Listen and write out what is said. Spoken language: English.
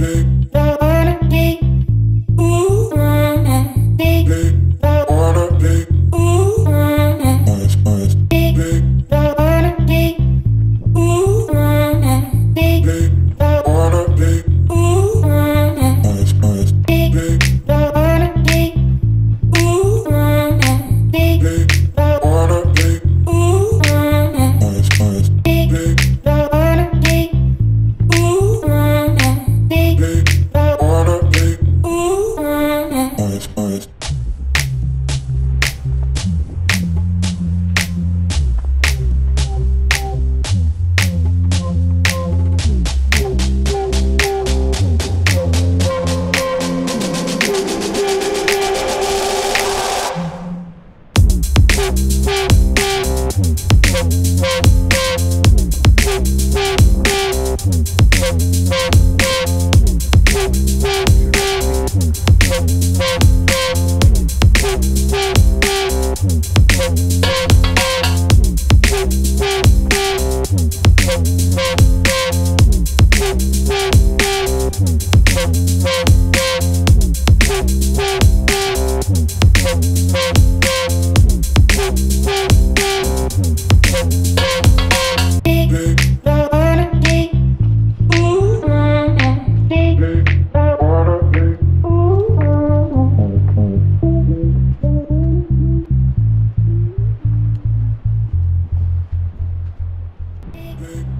honest, honest.